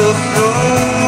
the floor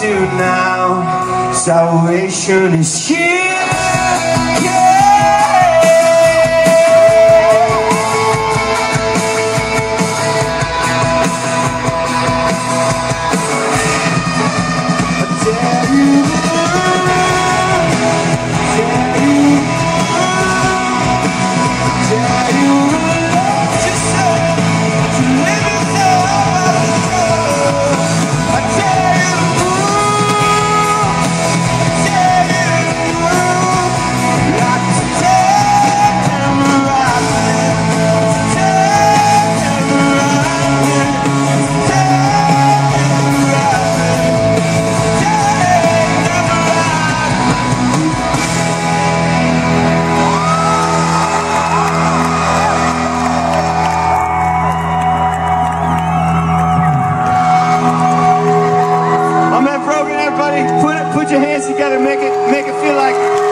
to now. Salvation is here. Put your hands together, make it, make it feel like